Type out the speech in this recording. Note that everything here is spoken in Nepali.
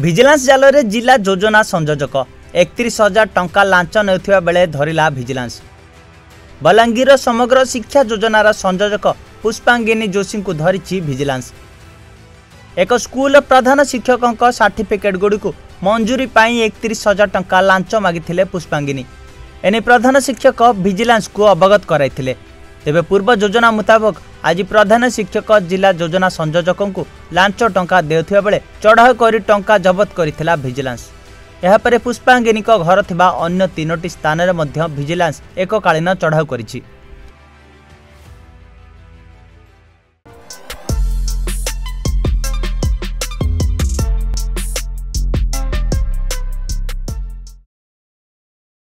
भिजिलान्स जाले जिल्ला योजना संयोजक एकतिस हजार टा लान्छ बेले धरिला भिजिलान्स बलागिर समग्र शिक्षा संयोजक पुष्पांगिनी जोशी पुष्पाङ्गिन जोशीको धरिजलान्स एक स्कूल प्रधान शिक्षकको सर्टिफिकेट गुडिक मंजूरी पा एकतिस हजार टङ्क लान्छ मगिले पुष्पांगिनी एने प्रधान शिक्षक भिजिलान्सको अवगत गराइ ତେବେ ପୂର୍ବ ଯୋଜନା ମୁତାବକ ଆଜି ପ୍ରଧାନ ଶିକ୍ଷକ ଜିଲ୍ଲା ଯୋଜନା ସଂଯୋଜକଙ୍କୁ ଲାଞ୍ଚ ଟଙ୍କା ଦେଉଥିବା ବେଳେ ଚଢ଼ାଉ କରି ଟଙ୍କା ଜବତ କରିଥିଲା ଭିଜିଲାନ୍ସ ଏହାପରେ ପୁଷ୍ପାଙ୍ଗିନୀଙ୍କ ଘର ଥିବା ଅନ୍ୟ ତିନୋଟି ସ୍ଥାନରେ ମଧ୍ୟ ଭିଜିଲାନ୍ସ ଏକକାଳୀନ ଚଢ଼ାଉ କରିଛି